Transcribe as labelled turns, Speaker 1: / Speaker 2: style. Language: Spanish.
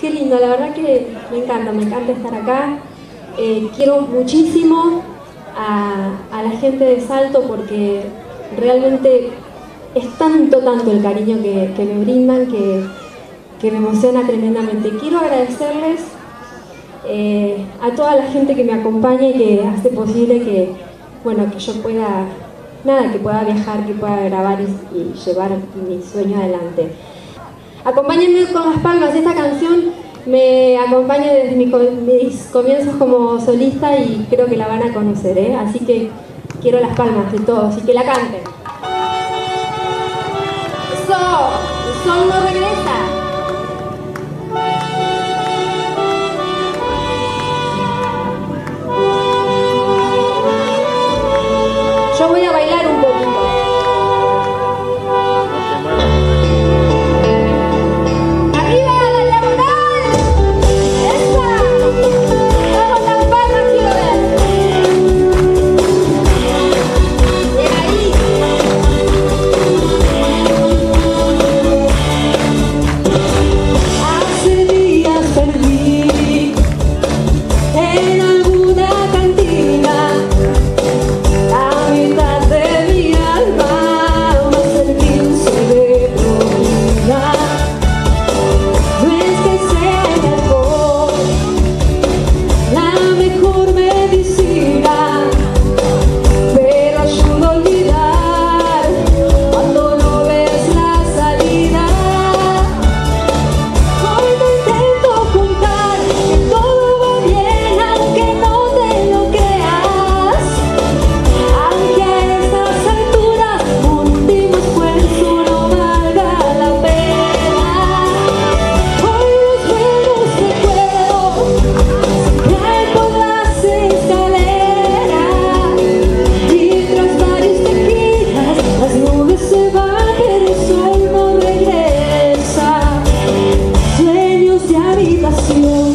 Speaker 1: qué lindo, la verdad que me encanta, me encanta estar acá. Eh, quiero muchísimo a, la gente de Salto porque realmente es tanto, tanto el cariño que, me brindan que, me emociona tremendamente. Quiero agradecerles eh, a toda la gente que me acompaña y que hace posible que, bueno, que yo pueda, nada, que pueda viajar, que pueda grabar y llevar mi sueño adelante. Acompáñenme con las palmas, esta canción me acompaña desde mis comienzos como solista y creo que la van a conocer, ¿eh? así que quiero las palmas de todos y que la canten. Sol, sol no regresa.
Speaker 2: pasión.